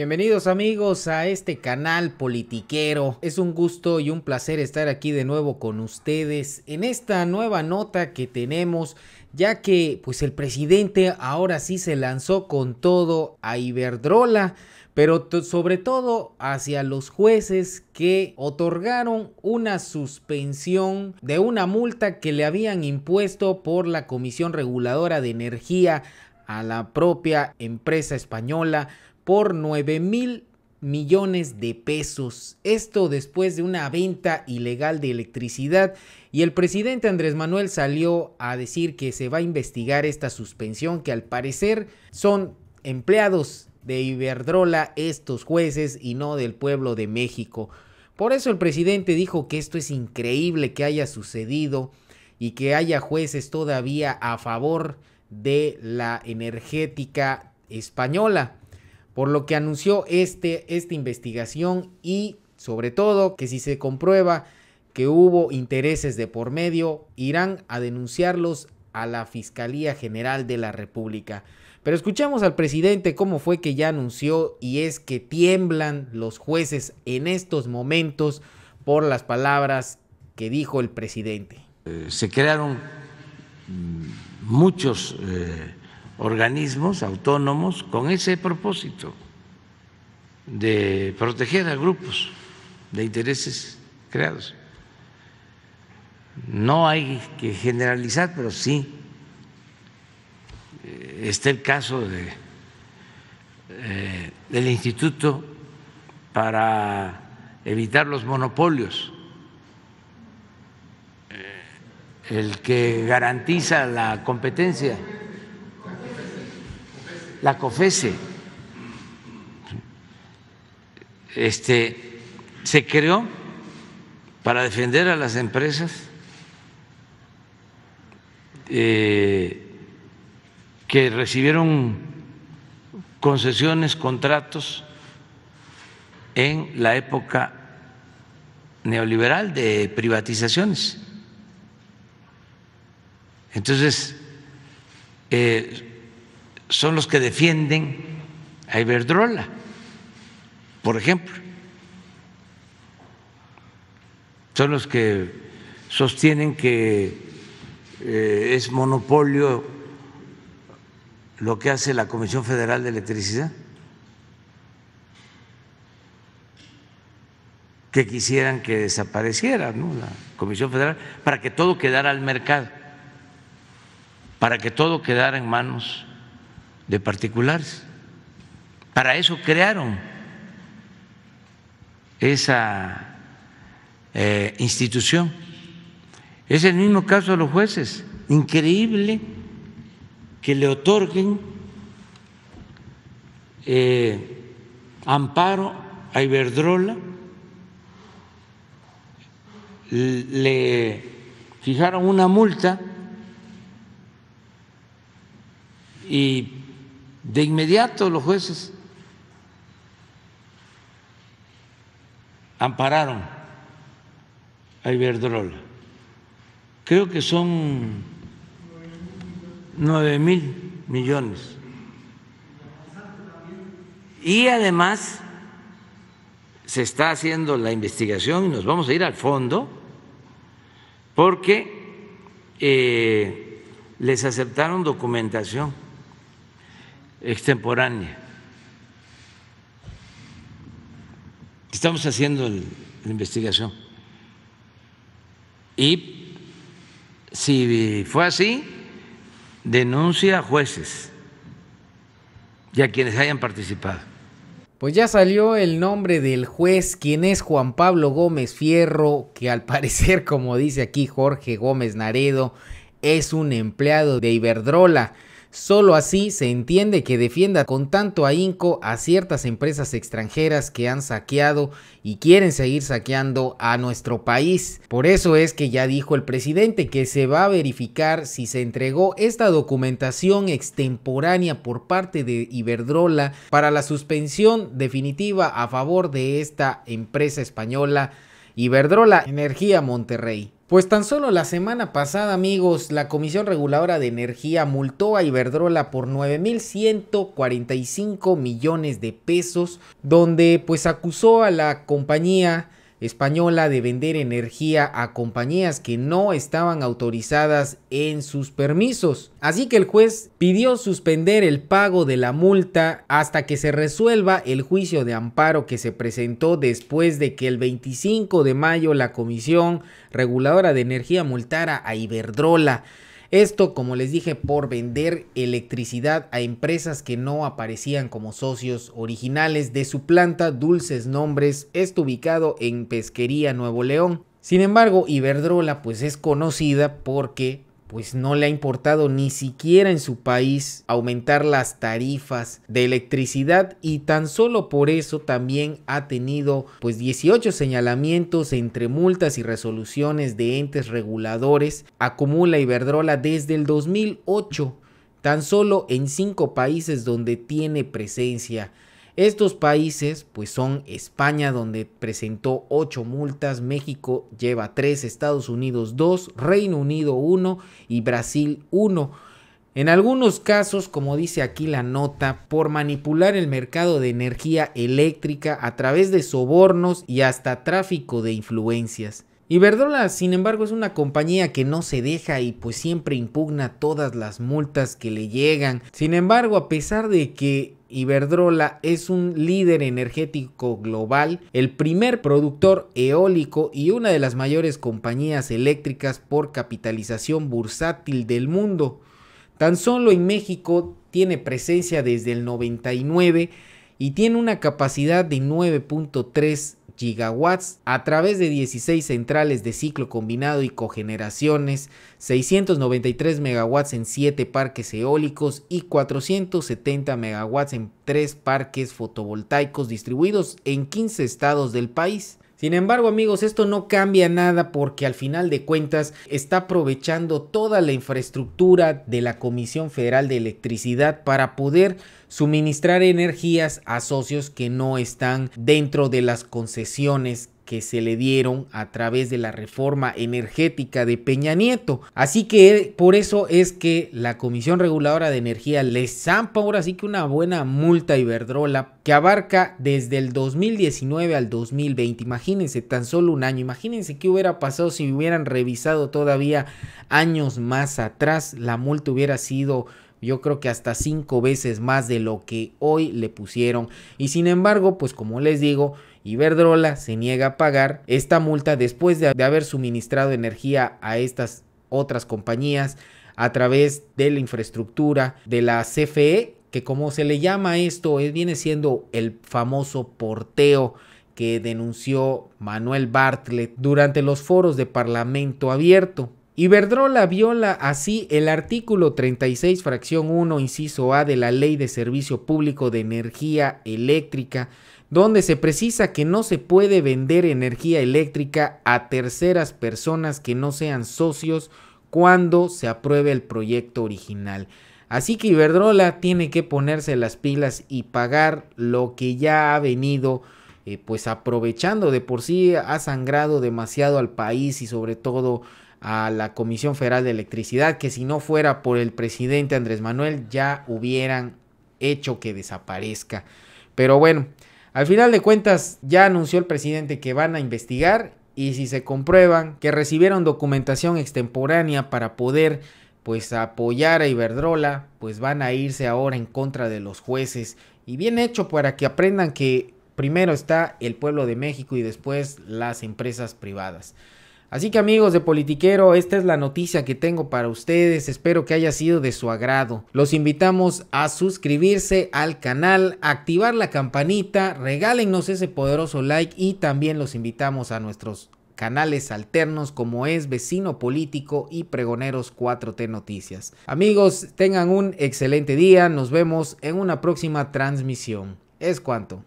Bienvenidos amigos a este canal politiquero. Es un gusto y un placer estar aquí de nuevo con ustedes en esta nueva nota que tenemos ya que pues el presidente ahora sí se lanzó con todo a Iberdrola pero sobre todo hacia los jueces que otorgaron una suspensión de una multa que le habían impuesto por la Comisión Reguladora de Energía a la propia empresa española por 9 mil millones de pesos. Esto después de una venta ilegal de electricidad y el presidente Andrés Manuel salió a decir que se va a investigar esta suspensión que al parecer son empleados de Iberdrola estos jueces y no del pueblo de México. Por eso el presidente dijo que esto es increíble que haya sucedido y que haya jueces todavía a favor de la energética española por lo que anunció este, esta investigación y sobre todo que si se comprueba que hubo intereses de por medio, irán a denunciarlos a la Fiscalía General de la República. Pero escuchamos al presidente cómo fue que ya anunció y es que tiemblan los jueces en estos momentos por las palabras que dijo el presidente. Eh, se crearon mm, muchos eh, organismos autónomos con ese propósito de proteger a grupos de intereses creados. No hay que generalizar, pero sí eh, está el caso de, eh, del Instituto para evitar los monopolios, eh, el que garantiza la competencia la COFESE. Este, se creó para defender a las empresas eh, que recibieron concesiones, contratos en la época neoliberal de privatizaciones. Entonces, eh, son los que defienden a Iberdrola, por ejemplo. Son los que sostienen que eh, es monopolio lo que hace la Comisión Federal de Electricidad, que quisieran que desapareciera la Comisión Federal para que todo quedara al mercado, para que todo quedara en manos de particulares. Para eso crearon esa eh, institución. Es el mismo caso de los jueces. Increíble que le otorguen eh, amparo a Iberdrola, le fijaron una multa y de inmediato los jueces ampararon a Iberdrola. Creo que son nueve mil millones. Y además se está haciendo la investigación y nos vamos a ir al fondo porque eh, les aceptaron documentación extemporánea. Estamos haciendo la investigación. Y si fue así, denuncia a jueces y a quienes hayan participado. Pues ya salió el nombre del juez, quien es Juan Pablo Gómez Fierro, que al parecer, como dice aquí Jorge Gómez Naredo, es un empleado de Iberdrola. Solo así se entiende que defienda con tanto ahínco a ciertas empresas extranjeras que han saqueado y quieren seguir saqueando a nuestro país. Por eso es que ya dijo el presidente que se va a verificar si se entregó esta documentación extemporánea por parte de Iberdrola para la suspensión definitiva a favor de esta empresa española Iberdrola Energía Monterrey. Pues tan solo la semana pasada, amigos, la Comisión Reguladora de Energía multó a Iberdrola por 9.145 millones de pesos, donde pues acusó a la compañía española de vender energía a compañías que no estaban autorizadas en sus permisos. Así que el juez pidió suspender el pago de la multa hasta que se resuelva el juicio de amparo que se presentó después de que el 25 de mayo la Comisión Reguladora de Energía multara a Iberdrola. Esto, como les dije, por vender electricidad a empresas que no aparecían como socios originales de su planta Dulces Nombres, esto ubicado en Pesquería Nuevo León. Sin embargo, Iberdrola pues es conocida porque pues no le ha importado ni siquiera en su país aumentar las tarifas de electricidad y tan solo por eso también ha tenido pues 18 señalamientos entre multas y resoluciones de entes reguladores acumula Iberdrola desde el 2008 tan solo en cinco países donde tiene presencia estos países pues son España donde presentó 8 multas, México lleva 3, Estados Unidos 2, Reino Unido 1 y Brasil 1. En algunos casos, como dice aquí la nota, por manipular el mercado de energía eléctrica a través de sobornos y hasta tráfico de influencias. Iberdrola, sin embargo, es una compañía que no se deja y pues siempre impugna todas las multas que le llegan. Sin embargo, a pesar de que Iberdrola es un líder energético global, el primer productor eólico y una de las mayores compañías eléctricas por capitalización bursátil del mundo. Tan solo en México tiene presencia desde el 99 y tiene una capacidad de 9.3 gigawatts a través de 16 centrales de ciclo combinado y cogeneraciones, 693 megawatts en 7 parques eólicos y 470 megawatts en 3 parques fotovoltaicos distribuidos en 15 estados del país. Sin embargo, amigos, esto no cambia nada porque al final de cuentas está aprovechando toda la infraestructura de la Comisión Federal de Electricidad para poder suministrar energías a socios que no están dentro de las concesiones que se le dieron a través de la reforma energética de Peña Nieto. Así que por eso es que la Comisión Reguladora de Energía le zampa ahora sí que una buena multa a Iberdrola que abarca desde el 2019 al 2020. Imagínense tan solo un año. Imagínense qué hubiera pasado si hubieran revisado todavía años más atrás. La multa hubiera sido yo creo que hasta cinco veces más de lo que hoy le pusieron. Y sin embargo, pues como les digo, Iberdrola se niega a pagar esta multa después de, haber suministrado energía a estas otras compañías a través de la infraestructura de la CFE, que como se le llama esto, viene siendo el famoso porteo que denunció Manuel Bartlett durante los foros de Parlamento abierto. Iberdrola viola así el artículo 36, fracción 1, inciso A de la Ley de Servicio Público de Energía Eléctrica, donde se precisa que no se puede vender energía eléctrica a terceras personas que no sean socios cuando se apruebe el proyecto original. Así que Iberdrola tiene que ponerse las pilas y pagar lo que ya ha venido eh, pues aprovechando de por sí ha sangrado demasiado al país y sobre todo a la Comisión Federal de Electricidad que si no fuera por el presidente Andrés Manuel ya hubieran hecho que desaparezca. Pero bueno, al final de cuentas, ya anunció el presidente que van a investigar y si se comprueban que recibieron documentación extemporánea para poder pues apoyar a Iberdrola, pues van a irse ahora en contra de los jueces y bien hecho para que aprendan que primero está el pueblo de México y después las empresas privadas. Así que amigos de Politiquero, esta es la noticia que tengo para ustedes, espero que haya sido de su agrado. Los invitamos a suscribirse al canal, activar la campanita, regálennos ese poderoso like y también los invitamos a nuestros canales alternos como es Vecino Político y Pregoneros 4T Noticias. Amigos, tengan un excelente día, nos vemos en una próxima transmisión. Es cuanto.